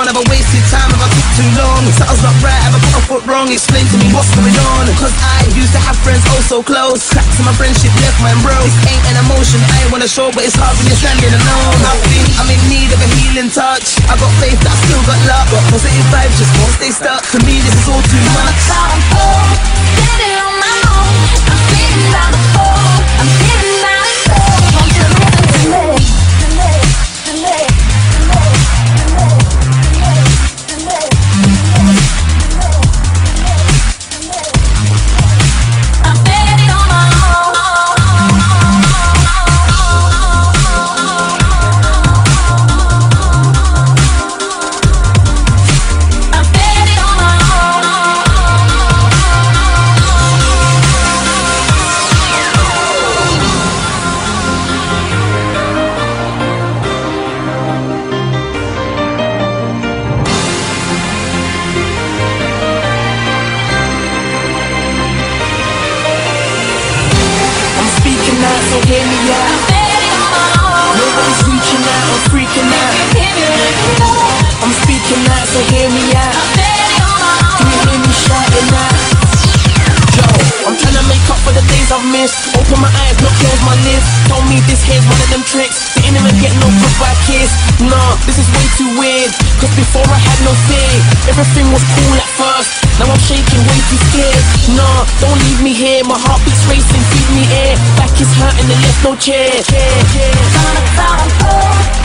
on? Have I wasted time? Have I took too long? Something's not right, have I put a foot wrong? Explain to me what's going on Cause I used to have friends oh so close Cracks in my friendship left my bro This ain't an emotion I wanna show But it's hard when you're standing alone I think I'm in need of a healing touch I got faith that I still got love But positive vibes just won't stay stuck For me this is all too much hear me out standing on my own. Nobody's reaching out, I'm freaking out Hear me when. I'm speaking out so hear me out Standing on my Can you hear me shouting out? Yo, I'm trying to make up for the days I've missed. Open my eyes, not close my lips. Told me this here's one of them tricks. Didn't even get no goodbye kiss. Nah, this is way too weird. Cause before I had no fear, everything was cool at first. Now I'm shaking, way too scared. Nah, don't leave me here. My heart is hurting, and left no chair. chair, chair.